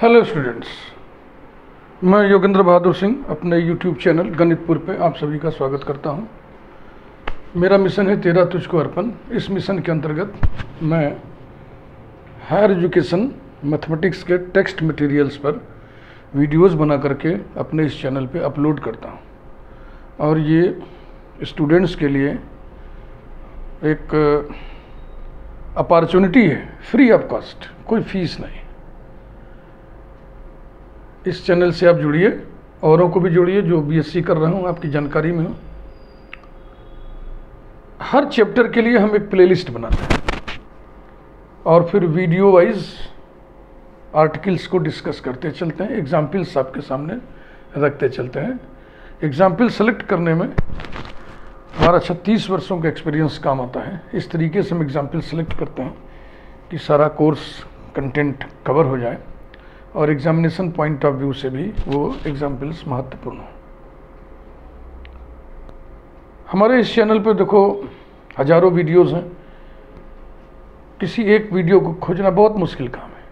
Hello students मैं योगेंद्र बहादुर सिंह, अपने YouTube channel Ganitpur पे आप सभी का स्वागत करता हूँ। मेरा मिशन है तेरा तुझको अर्पण। इस मिशन के अंतर्गत मैं हायर एजुकेशन मैथमेटिक्स के टेक्स्ट मटेरियल्स पर वीडियोस बना करके अपने इस चैनल पे अपलोड करता हूँ। और ये स्टूडेंट्स के लिए एक अपॉर्चुनिटी है फ्री ऑफ़ कॉस्ट कोई फ़ीस नहीं। इस चैनल से आप जुड़िए, औरों को भी जोड़िए, जो बीएससी कर रहा हूँ, आपकी जानकारी में हूँ। हर चैप्टर के लिए हम एक प्लेलिस्ट बनाते हैं। और फिर वीडियो वाइज आर्टिकल्स को डिस्कस करते चलते हैं एग्जाम्पल्स आपके सामने रखते चलते हैं। एग्ज़ाम्पल सेलेक्ट करने में हमारा छत्तीस वर्षों का एक्सपीरियंस काम आता है। इस तरीके से हम एग्ज़ाम्पल सेलेक्ट करते हैं कि सारा कोर्स कंटेंट कवर हो जाए। और एग्जामिनेशन पॉइंट ऑफ़ व्यू से भी वो एग्जाम्पल्स महत्वपूर्ण हो। हमारे इस चैनल पर देखो, हज़ारों वीडियोस हैं। किसी एक वीडियो को खोजना बहुत मुश्किल काम है।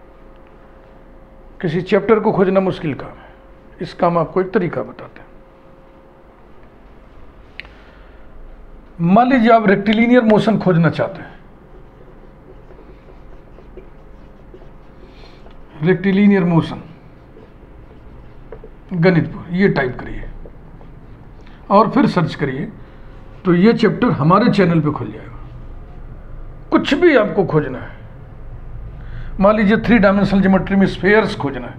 किसी चैप्टर को खोजना मुश्किल काम है। इस काम आपको एक तरीका बताते हैं। मान लीजिए आप रेक्टिलीनियर मोशन खोजना चाहते हैं। Rectilinear motion. गणितपुर, ये टाइप करिए। और फिर सर्च करिए तो ये चैप्टर हमारे चैनल पे खुल जाएगा। कुछ भी आपको खोजना है। मान लीजिए थ्री डायमेंशनल ज्योमेट्री में स्फेयर्स खोजना है।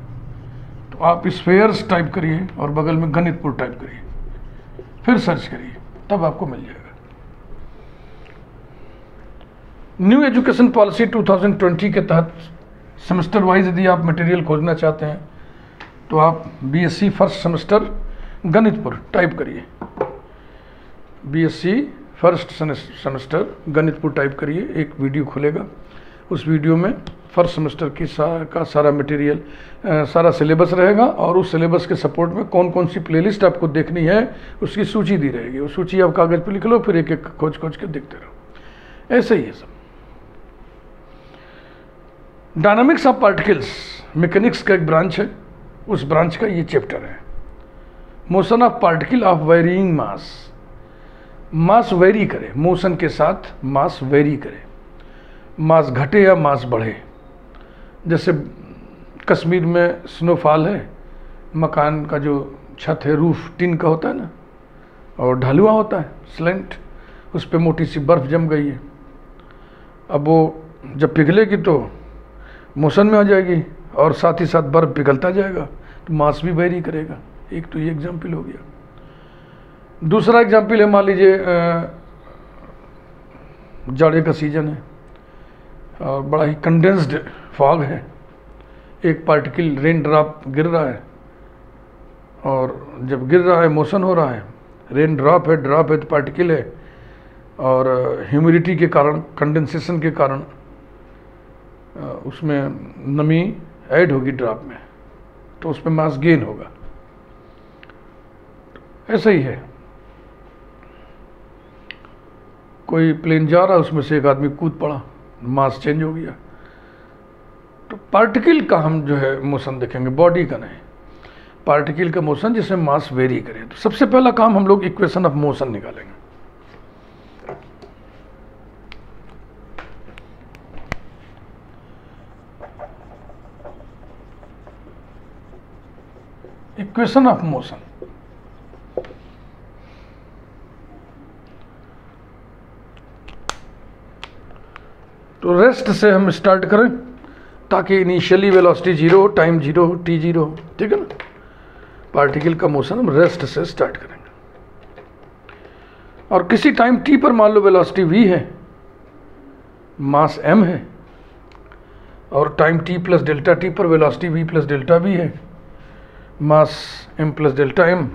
तो आप स्फेयर्स टाइप करिए और बगल में गणितपुर टाइप करिए। फिर सर्च करिए, तब आपको मिल जाएगा। न्यू एजुकेशन पॉलिसी 2020 के तहत सेमेस्टर वाइज यदि आप मटेरियल खोजना चाहते हैं तो आप BSc first semester Ganitpur type करिए। BSc first semester Ganitpur type करिए एक वीडियो खुलेगा। उस वीडियो में फ़र्स्ट सेमेस्टर की सा, का सारा मटेरियल सारा सिलेबस रहेगा और उस सिलेबस के सपोर्ट में कौन कौन सी प्लेलिस्ट आपको देखनी है उसकी सूची दी रहेगी। वो सूची आप कागज़ पर लिख लो फिर एक एक खोज खोज के देखते रहो। ऐसे ही है सब। डायनामिक्स ऑफ़ पार्टिकल्स मैकेनिक्स का एक ब्रांच है, उस ब्रांच का ये चैप्टर है। Motion of particle of varying mass mass vary करे मोशन के साथ मास वेरी करे। मास घटे या मास बढ़े। जैसे कश्मीर में स्नोफॉल है, मकान का जो छत है रूफ टिन का होता है ना, और ढलुआ होता है स्लेंट उस पर मोटी सी बर्फ़ जम गई है। अब वो जब पिघलेगी तो मोशन में आ जाएगी और साथ ही साथ बर्फ़ पिघलता जाएगा तो मास भी वेरी करेगा। एक तो ये एग्ज़ाम्पल हो गया। दूसरा एग्ज़ाम्पल है, मान लीजिए जाड़े का सीज़न है और बड़ा ही कंडेंस्ड फॉग है। एक पार्टिकल रेन ड्रॉप गिर रहा है और जब गिर रहा है, मोशन हो रहा है रेन ड्रॉप है ड्रॉप है तो पार्टिकल है और ह्यूमिडिटी के कारण कंडेंसेशन के कारण उसमें नमी ऐड होगी ड्रॉप में तो उसमें मास गेन होगा। ऐसा ही है। कोई प्लेन जा रहा, उसमें से एक आदमी कूद पड़ा, मास चेंज हो गया। तो पार्टिकल का हम जो है मोशन देखेंगे, बॉडी का नहीं। पार्टिकल का मोशन जिसमें मास वेरी करे तो सबसे पहला काम हम लोग इक्वेशन ऑफ़ मोशन निकालेंगे। Equation of motion. तो रेस्ट से हम स्टार्ट करें, ताकि इनिशियली वेलोसिटी ज़ीरो हो टाइम ज़ीरो हो टी ज़ीरो हो ठीक है ना? पार्टिकल का मोशन हम रेस्ट से स्टार्ट करेंगे। और किसी टाइम टी पर मान लो वेलोसिटी वी है मास एम है, और time T plus delta T पर velocity V plus delta V है mass m plus delta m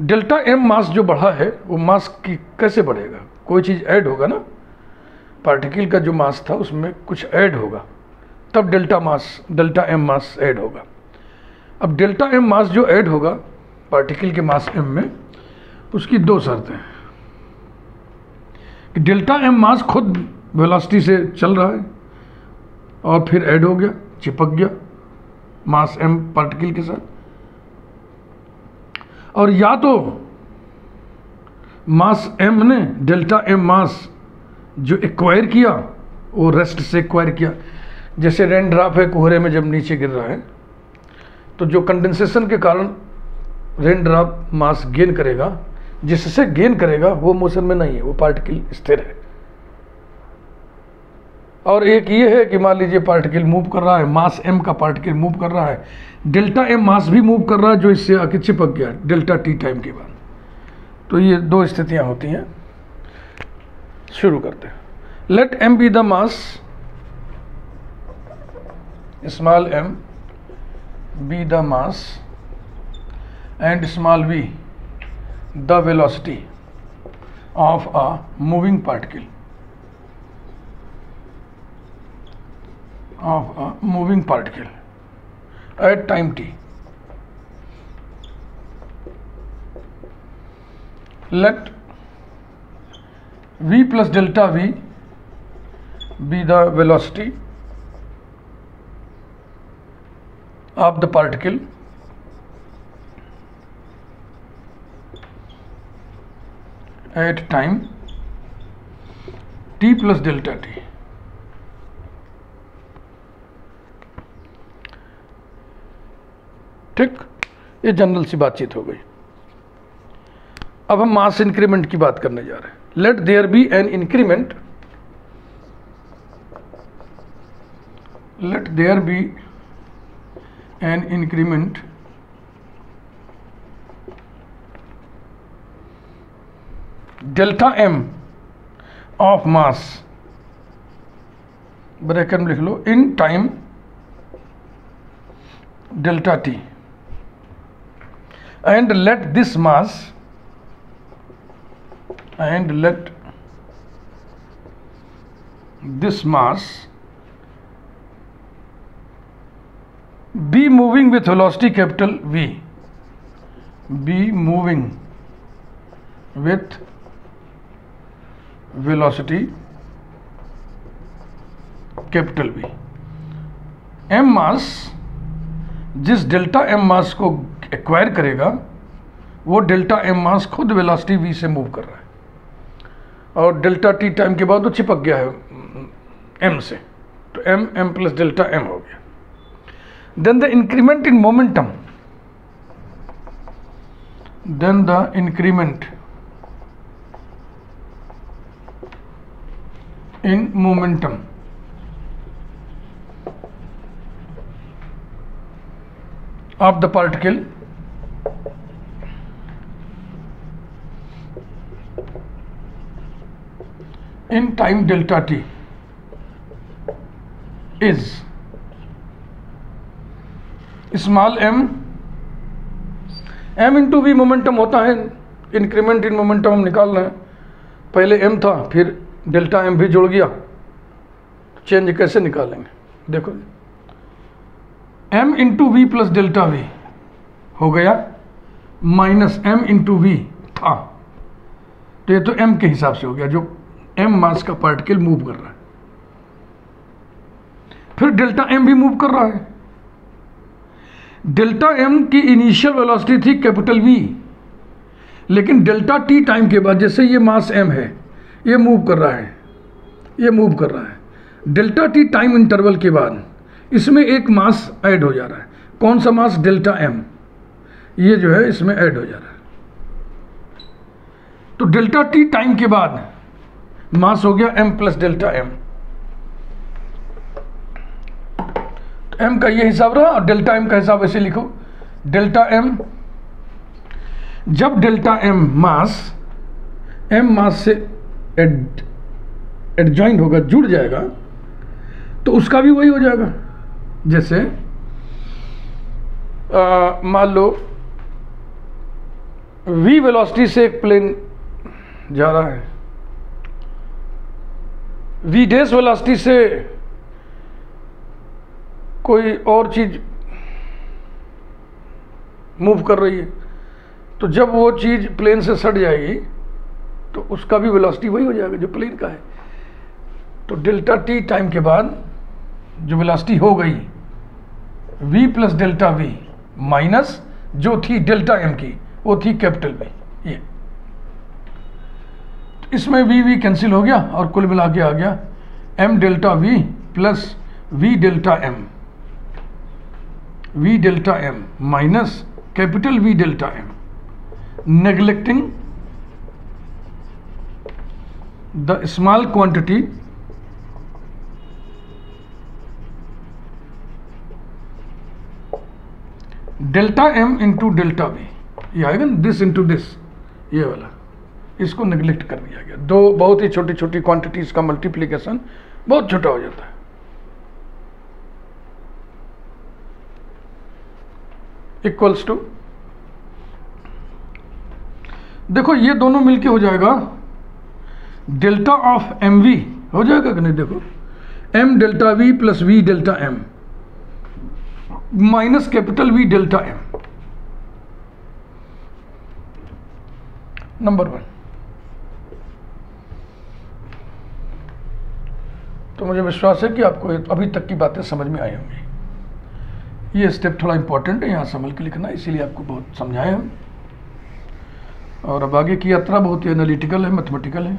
delta M mass जो बढ़ा है, वो मास की कैसे बढ़ेगा? कोई चीज़ ऐड होगा ना? पार्टिकल का जो मास था, उसमें कुछ ऐड होगा। तब delta mass, delta M mass add होगा। अब डेल्टा एम मास जो ऐड होगा, पार्टिकल के मास एम में, उसकी दो शर्तें हैं। कि डेल्टा एम मास खुद वेलोसिटी से चल रहा है और फिर ऐड हो गया, चिपक गया मास एम पार्टिकल के साथ। और या तो मास एम ने डेल्टा एम मास जो एक्वायर किया, वो रेस्ट से एक्वायर किया। जैसे रेन ड्राप है कोहरे में जब नीचे गिर रहा है तो जो कंडेंसेशन के कारण रेन ड्राप मास गेन करेगा, जिससे गेन करेगा, वो मोशन में नहीं है, वो पार्टिकल स्थिर है। और एक ये है कि मान लीजिए पार्टिकल मूव कर रहा है मास एम का पार्टिकल मूव कर रहा है डेल्टा एम मास भी मूव कर रहा है, जो इससे आके चिपक गया डेल्टा टी टाइम के बाद। तो ये दो स्थितियाँ होती हैं। शुरू करते हैं। Let M be the mass small M be the mass and small V the velocity of a moving particle of a moving particle at time t. Let v plus delta v be the velocity of the particle at time t plus delta t. ठीक? ये general सी बातचीत हो गई। अब हम मास increment की बात करने जा रहे हैं। Let there be an increment let there be an increment delta M of mass bracket में लिख लो in time delta T and let this mass and let this mass be moving with velocity capital V be moving with velocity capital V M mass जिस delta M मास को acquire करेगा, वो delta M mass खुद velocity we से move कर रहा है। और डेल्टा टी टाइम के बाद वो चिपक गया है एम से। तो M M plus delta M हो गया। Then the increment in momentum then the increment in momentum of the particle in time delta t is small M M into V momentum होता है इंक्रीमेंट इन मोमेंटम हम निकाल रहे हैं। पहले m था, फिर डेल्टा एम भी जुड़ गया। चेंज कैसे निकालेंगे? देखो M into V plus delta V हो गया माइनस एम इंटू वी था। तो ये तो एम के हिसाब से हो गया, जो एम मास का पार्टिकल मूव कर रहा है। फिर डेल्टा एम भी मूव कर रहा है। डेल्टा एम की इनिशियल वेलोसिटी थी कैपिटल वी लेकिन डेल्टा टी टाइम के बाद जैसे ये मास एम है, ये मूव कर रहा है, ये मूव कर रहा है। डेल्टा टी टाइम इंटरवल के बाद इसमें एक मास ऐड हो जा रहा है। कौन सा मास डेल्टा एम ये जो है, इसमें ऐड हो जा रहा है। तो डेल्टा टी टाइम के बाद मास हो गया एम प्लस डेल्टा एम तो एम का ये हिसाब रहा और डेल्टा एम का हिसाब ऐसे लिखो। डेल्टा एम जब delta M mass M mass से एड एडजॉइंट होगा, जुड़ जाएगा तो उसका भी वही हो जाएगा। जैसे मान लो वी वेलोसिटी से एक प्लेन जा रहा है। वी वेलोसिटी से कोई और चीज़ मूव कर रही है। तो जब वो चीज़ प्लेन से सट जाएगी तो उसका भी वेलोसिटी वही हो जाएगा जो प्लेन का है। तो डेल्टा टी टाइम के बाद जो वेलोसिटी हो गई, v plus delta V minus जो थी डेल्टा एम की, वो थी कैपिटल वी ये। इसमें वी वी कैंसिल हो गया और कुल मिला के आ गया M delta V plus V delta M V delta M minus capital V delta M neglecting the small quantity delta M into delta V ये आएगा दिस इंटू दिस ये वाला. इसको नेग्लेक्ट कर दिया गया। दो बहुत ही छोटी छोटी क्वांटिटीज का मल्टीप्लीकेशन बहुत छोटा हो जाता है। इक्वल्स टू देखो, ये दोनों मिलके हो जाएगा। डेल्टा ऑफ़ एम वी हो जाएगा कि नहीं? देखो, M delta V plus V delta M minus capital V delta M. Number one तो मुझे विश्वास है कि आपको अभी तक की बातें समझ में आई होंगी। ये स्टेप थोड़ा इंपॉर्टेंट है, यहाँ संभल के लिखना, इसीलिए आपको बहुत समझाए हम और अब आगे की यात्रा बहुत ही एनालिटिकल है मैथमेटिकल है।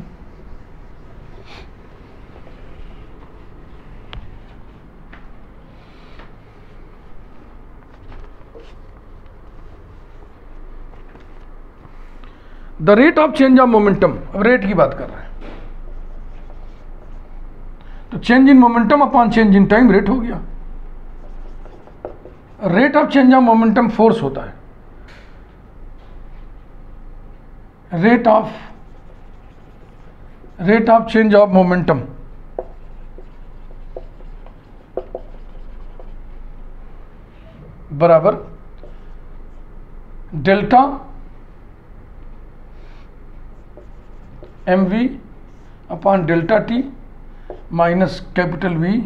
The rate of change of momentum अब रेट की बात कर रहे हैं। तो change in momentum upon change in time rate हो गया। Rate of change of momentum force होता है। Rate of rate of change of momentum बराबर। Delta M V upon delta T minus capital V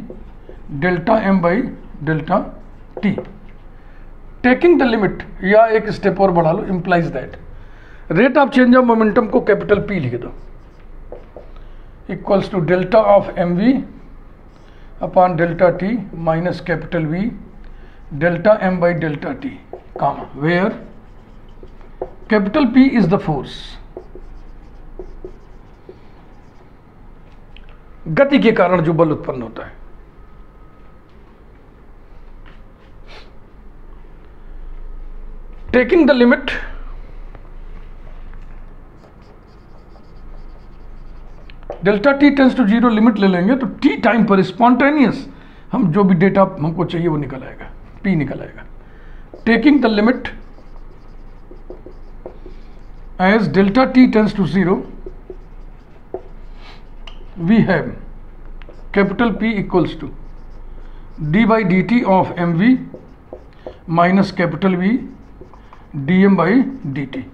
delta M by delta T taking the limit या एक step और बढ़ा लो implies that rate of change of momentum को capital P लिख दो. Equals to delta of M V upon delta T minus capital V delta M by delta T काम where capital P is the force गति के कारण जो बल उत्पन्न होता है। Taking the limit delta T tends to zero limit ले लेंगे तो टी टाइम पर स्पॉन्टेनियस हम जो भी डेटा हमको चाहिए वो निकल आएगा पी निकल आएगा। Taking the limit as delta T tends to zero equals to D by D T of M V minus capital V D M by D T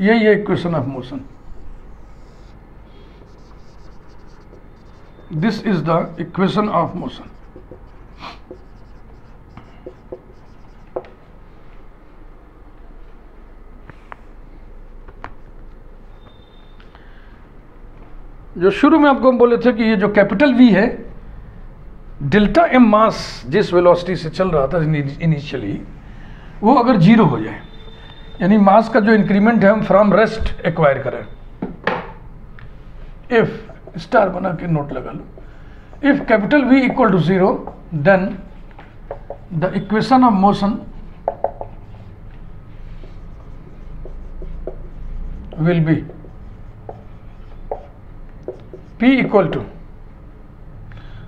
यही है equation of motion this is the equation of motion. जो शुरू में आपको हम बोले थे कि ये जो कैपिटल वी है, डेल्टा एम मास जिस वेलोसिटी से चल रहा था इनिशियली, वो अगर ज़ीरो हो जाए, यानी मास का जो इंक्रीमेंट है हम फ्रॉम रेस्ट एक्वायर करें। इफ़ स्टार बना के नोट लगा लो। If capital V equal to zero then the equation of motion will be P equal to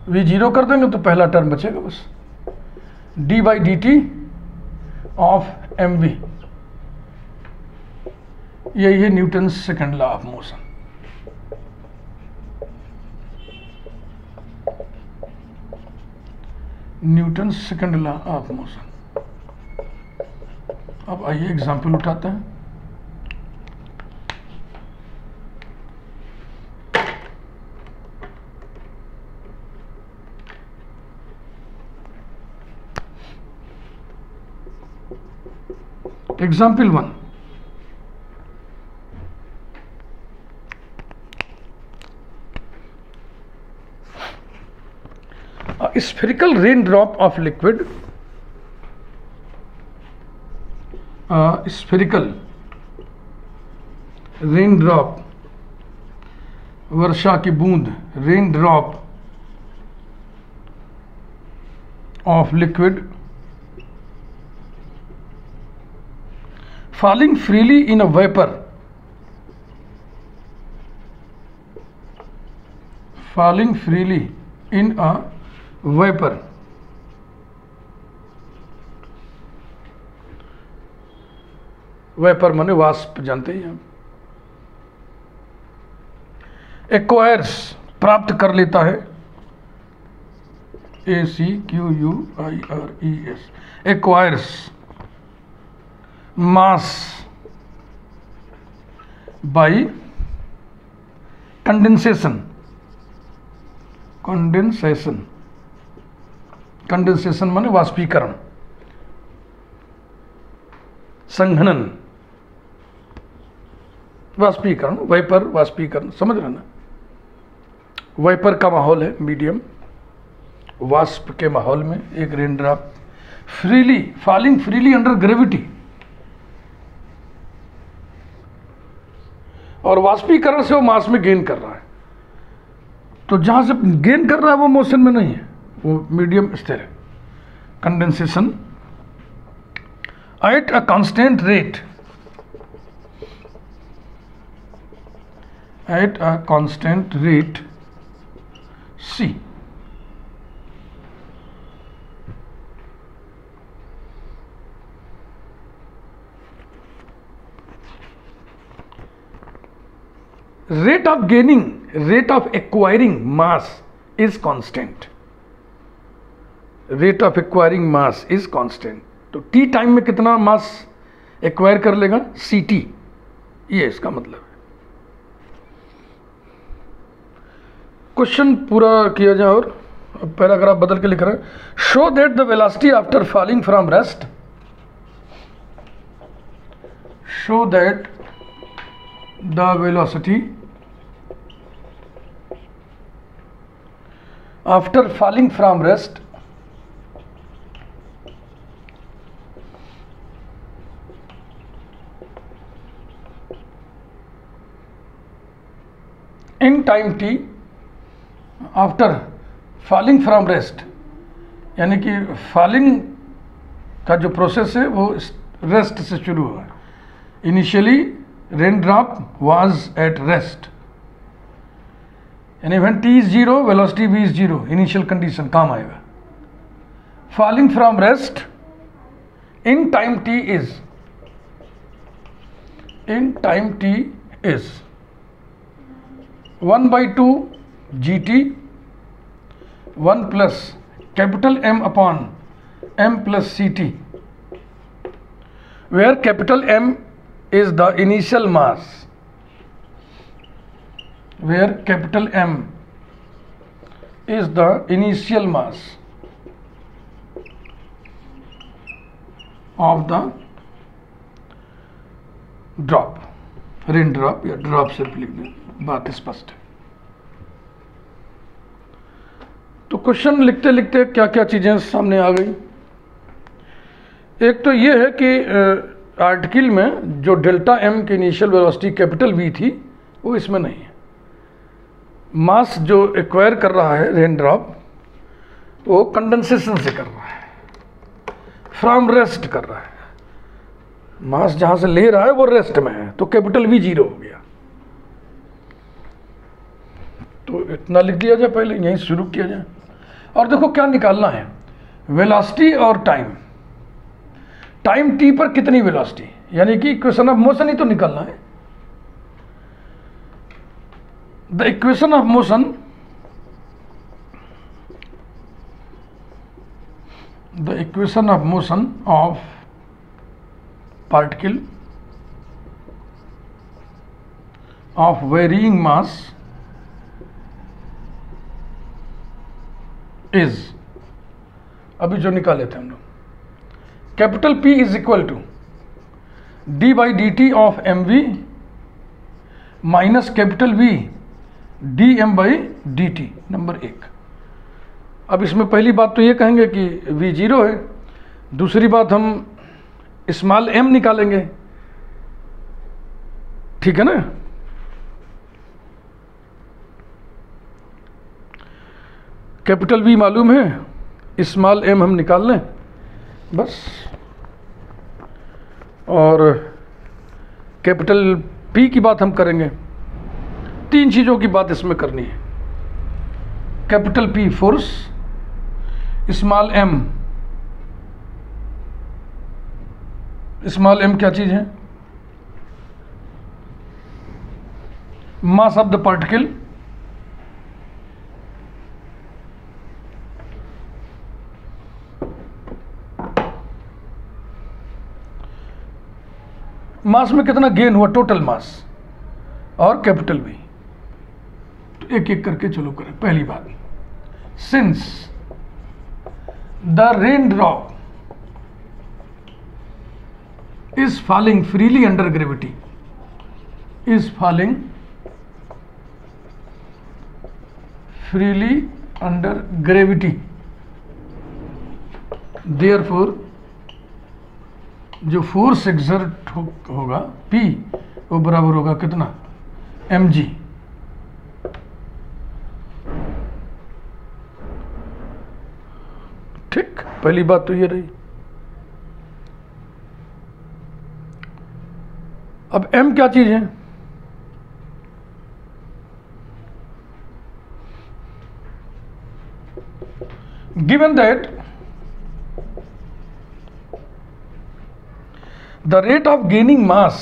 V zero कर देंगे तो पहला टर्म बचेगा बस। D by D T of M V यही है Newton second law of motion Newton second law of motion अब आइए एग्ज़ाम्पल उठाते हैं। Example one spherical raindrop of liquid a spherical raindrop वर्षा की बूंद rain drop of liquid falling freely in a vapor. Falling freely in a vapor. Vapour माने वास्प जानते ही? हम एक्वायर्स प्राप्त कर लेता है। A C Q U I R E S acquires mass by condensation condensation condensation माने वाष्पीकरण। संघनन। वाष्पीकरण, वाइपर वाष्पीकरण, समझ रहे ना? वाइपर का माहौल है, मीडियम। वाष्प के माहौल में एक rain freely, falling freely under gravity. और वाष्पीकरण से वो मास में गेन कर रहा है। तो जहाँ से गेन कर रहा है, वो मोशन में नहीं है। वो मीडियम स्थिर है। Condensation at a constant rate at a constant rate C rate of gaining, rate of acquiring mass is constant. Rate of acquiring mass is constant. तो टी टाइम में कितना मास एक्वायर कर लेगा? सी टी ये इसका मतलब है। Question पूरा किया जाए और पैराग्राफ बदल के लिख रहे हैं show that the velocity after falling from rest show that the velocity after falling from rest in time t after falling from rest यानी कि फॉलिंग का जो प्रोसेस है वो रेस्ट से शुरू हुआ initially rain drop was at rest यानी when T is zero velocity V is zero initial condition काम आएगा falling from rest in time T is in time T is one by two G T one plus capital M upon M plus C T where capital M is the initial mass. Where capital M is the initial mass of the drop. Rain drop या drop सिर्फ़ लिख दें, बात स्पष्ट है। तो question लिखते लिखते क्या क्या चीज़ें सामने आ गई। एक तो ये है कि आर्टिकल में जो डेल्टा एम की इनिशियल वेलोसिटी कैपिटल वी थी, वो इसमें नहीं है। मास जो एक्वायर कर रहा है रेन ड्रॉप वो कंडेंसेशन से कर रहा है। फ्रॉम रेस्ट कर रहा है। मास जहाँ से ले रहा है, वो रेस्ट में है। तो कैपिटल वी ज़ीरो हो गया। तो इतना लिख दिया जाए पहले, यहीं शुरू किया जाए। और देखो क्या निकालना है। वेलोसिटी और टाइम टाइम टी पर कितनी वेलोसिटी यानी कि इक्वेशन ऑफ़ मोशन ही तो निकालना है। The equation of motion the equation of motion of particle of varying mass is अभी जो निकाले थे हम लोग। Capital P is equal to d by d t of m v minus capital V d m by d t number एक। अब इसमें पहली बात तो ये कहेंगे कि वी ज़ीरो है। दूसरी बात हम स्मॉल एम निकालेंगे। ठीक है ना? कैपिटल वी मालूम है। स्मॉल एम हम निकाल लें। बस। और कैपिटल पी की बात हम करेंगे। तीन चीज़ों की बात इसमें करनी है। Capital P force small m small m क्या चीज़ है? Mass of the particle mass में कितना गेन हुआ? टोटल मास और कैपिटल भी एक एक करके चलो करें, पहली बात। Since the raindrop is falling freely under gravity is falling freely under gravity therefore जो फोर्स एग्जर्ट होगा पी वो बराबर होगा कितना? एम जी ठीक, पहली बात तो ये रही। अब एम क्या चीज़ है? Given that the rate of gaining mass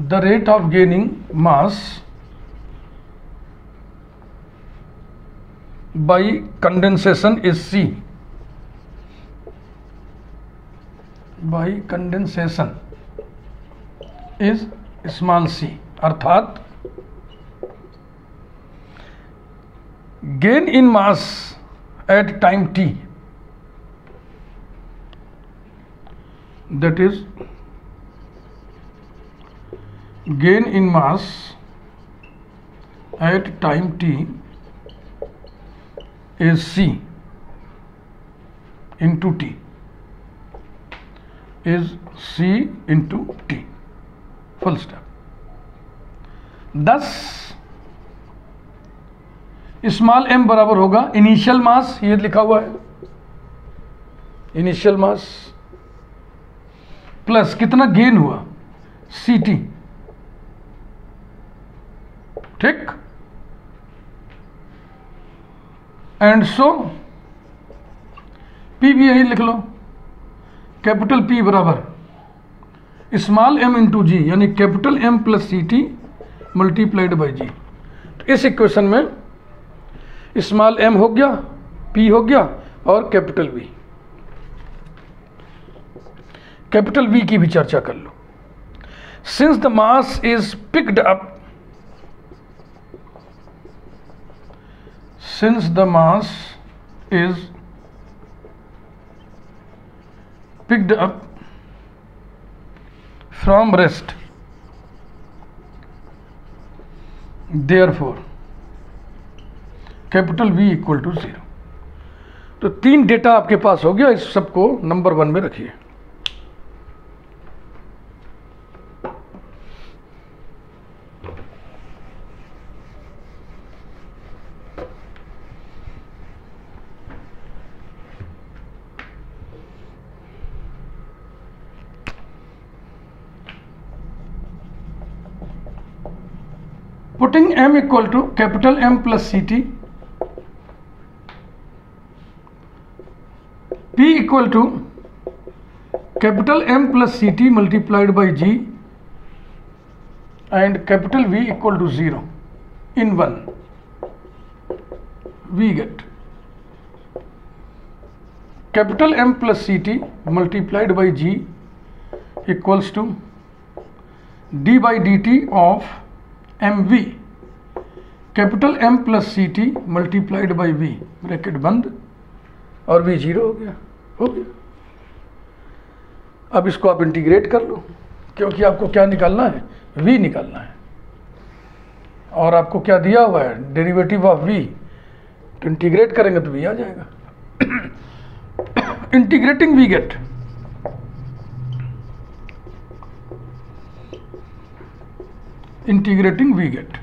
the rate of gaining mass by condensation is c by condensation is small c अर्थात gain in mass at time t that is gain in mass at time t is c into t. Is c into t. Full stop thus small m बराबर होगा initial mass ये लिखा हुआ है। Initial mass plus कितना gain हुआ? C T ठीक? And so P भी यही लिख लो। कैपिटल पी बराबर। स्मॉल एम इंटू जी यानी capital M plus c t multiplied by g तो इस इक्वेशन में स्मॉल एम हो गया पी हो गया और कैपिटल वी कैपिटल वी की भी चर्चा कर लो। Since the mass is picked up since the mass is picked up from rest, therefore capital v equal to zero तो तीन डेटा आपके पास हो गया, इस सबको नंबर वन में रखिए। Putting m equal to capital M plus Ct P equal to capital M plus Ct multiplied by G and capital V equal to 0 in 1 we get capital M plus Ct multiplied by G equals to d by dt of m v capital M plus c t multiplied by v bracket बंद. और we zero हो गया. हो गया. अब इसको आप integrate कर लो, क्योंकि आपको क्या निकालना है? वी निकालना है. और आपको क्या दिया हुआ है? डेरिवेटिव ऑफ़ वी तो इंटीग्रेट करेंगे तो वी आ जाएगा. Integrating v get integrating v get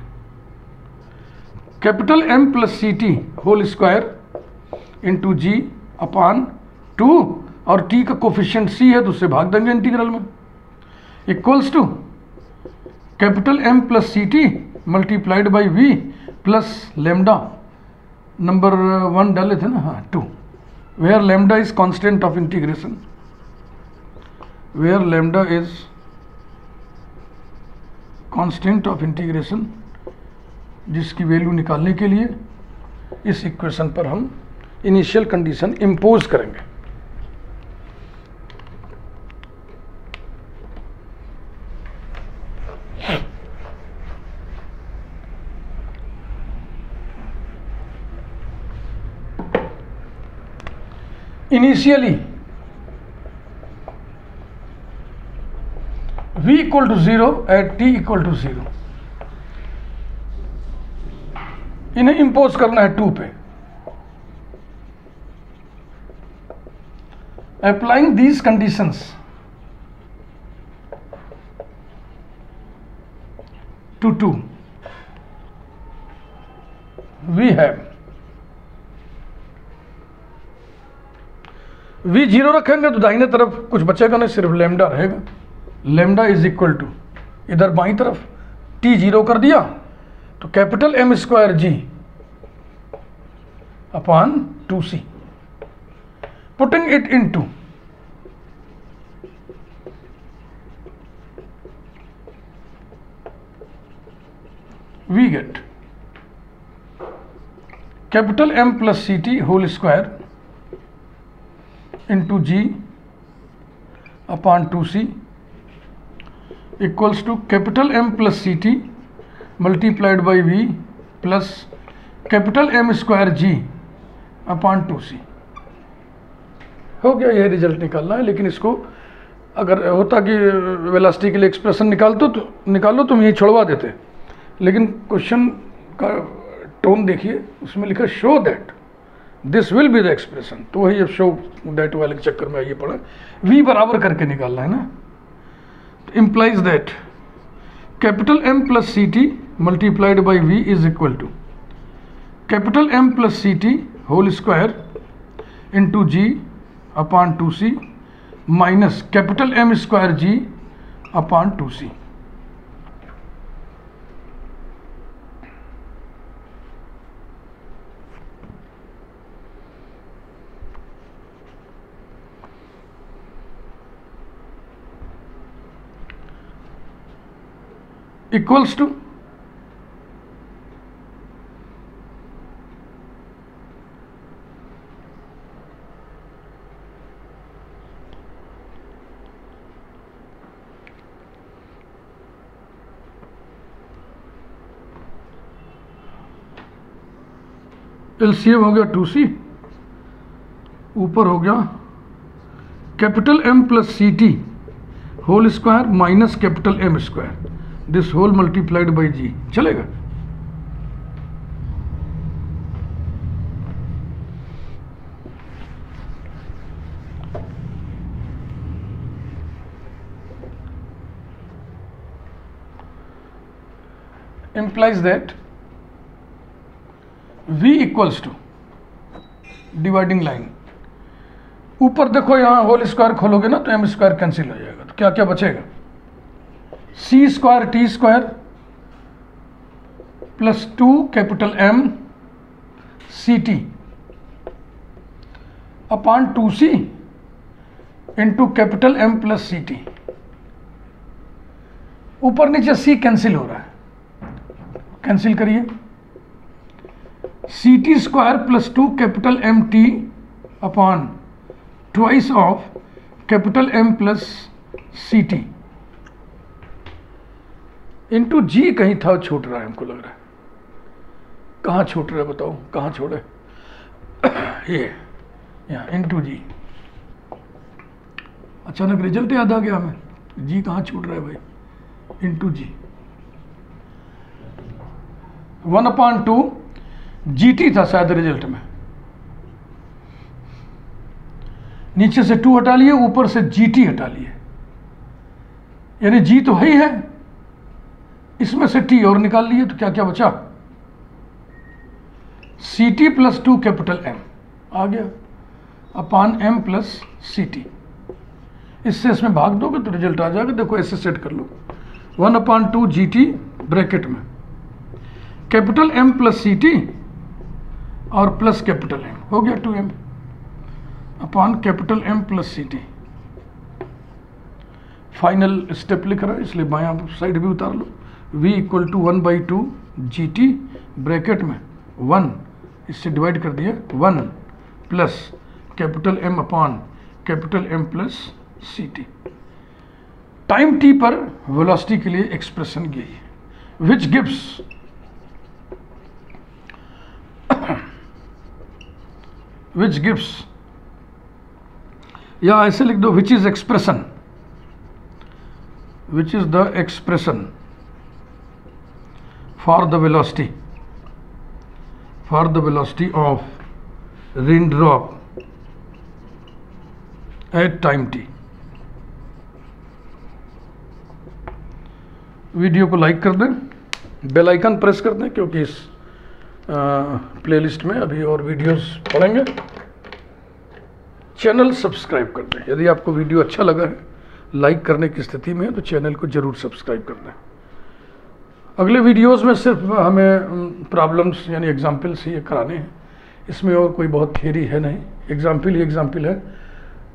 capital M plus c t whole square into g upon two और टी का कोफिशियंट सी है तो उससे भाग देंगे इंटीग्रल में। Equals to capital M plus c t multiplied by v plus lambda number one डाले थे ना? हाँ two where lambda is constant of integration where lambda is constant of integration जिसकी वैल्यू निकालने के लिए इस इक्वेशन पर हम इनिशियल कंडीशन इम्पोज करेंगे। Initially v equal to 0 at t equal to 0 इन्हें इंपोज करना है टू पे। Applying these conditions to two we have v zero रखेंगे तो दाहिने तरफ़ कुछ बचेगा नहीं, सिर्फ़ लेमडा रहेगा। लेमडा इज़ इक्वल टू इधर बाई तरफ़ टी ज़ीरो कर दिया तो capital M square g upon two c putting it in two we get capital M plus c t whole square into g upon two c equals to capital M plus c t multiplied by v plus capital M square g upon two c हो गया ये result निकालना है, लेकिन इसको अगर होता कि वेलासिटी के लिए एक्सप्रेशन निकालते तो निकालो तो हम यही छोड़वा देते लेकिन क्वेश्चन का टोन देखिए, उसमें लिखा show that this will be the expression तो वही अब शो दैट वाले के चक्कर में आइए पड़ा वी बराबर करके निकालना है ना। implies that capital M plus Ct multiplied by V is equal to capital M plus Ct whole square into G upon 2C minus capital M square G upon 2C. Equals to LCM हो गया two सी ऊपर हो गया capital M plus c t whole square minus capital M square this whole multiplied by g चलेगा? Implies that v equals to dividing line ऊपर देखो यहाँ whole square खोलोगे ना तो एम स्क्वायर कैंसिल हो जाएगा। तो क्या क्या बचेगा? C square t square plus two capital M c t upon two c into capital M plus c t ऊपर नीचे सी कैंसिल हो रहा है। कैंसिल करिए। C t square plus two capital M t upon twice of capital M plus c t into g कहीं था, छूट रहा है, हमको लग रहा है। कहाँ छूट रहा है बताओ, कहाँ छोड़े? ये, यहाँ इंटू जी। अचानक रिज़ल्ट याद आ गया हमें। जी कहाँ छूट रहा है भाई? Into g. One upon two g t था शायद रिज़ल्ट में। नीचे से टू हटा लिए, ऊपर से जी टी हटा लिए। यानी जी तो है ही है। इसमें से टी और निकाल लिए तो क्या क्या बचा? C t plus two capital M आ गया। Upon m plus c t इससे इसमें भाग दोगे तो रिज़ल्ट आ जाएगा। देखो, ऐसे सेट कर लो। One upon two g t bracket में। Capital M plus c t और प्लस कैपिटल एम हो गया two m upon capital M plus c t final step लिख रहा है, इसलिए बाया साइड भी उतार लो। V equal to one by two g t bracket में वन इससे डिवाइड कर दिया one plus capital M upon capital M plus c t time t पर वेलोसिटी के लिए एक्सप्रेशन गई विच गिव्स विच गिव्स या ऐसे लिख दो which is expression which is the expression for the velocity, for the velocity of raindrop at time t. Video को like कर दें बेल आइकन प्रेस कर दें, क्योंकि इस प्लेलिस्ट में अभी और वीडियोस पड़ेंगे। चैनल सब्सक्राइब कर दें। यदि आपको वीडियो अच्छा लगा है लाइक करने की स्थिति में है तो चैनल को ज़रूर सब्सक्राइब कर दें। अगले वीडियोस में सिर्फ़ हमें प्रॉब्लम्स यानी एग्जाम्पल्स ही कराने हैं। इसमें और कोई बहुत थियरी है नहीं। एग्ज़ाम्पल ही एग्ज़ाम्पल है।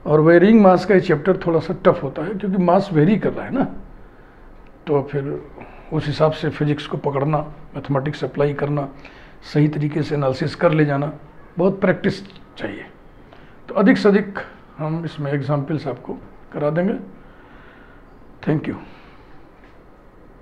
और वेरिंग मास का ये चैप्टर थोड़ा सा टफ होता है, क्योंकि मास वेरी कर रहा है ना। तो फिर उस हिसाब से फिजिक्स को पकड़ना मैथमेटिक्स अप्लाई करना, सही तरीके से एनालिसिस कर ले जाना, बहुत प्रैक्टिस चाहिए। तो अधिक से अधिक हम इसमें एग्जाम्पल्स आपको करा देंगे। Thank you